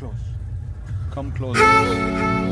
close. Come close.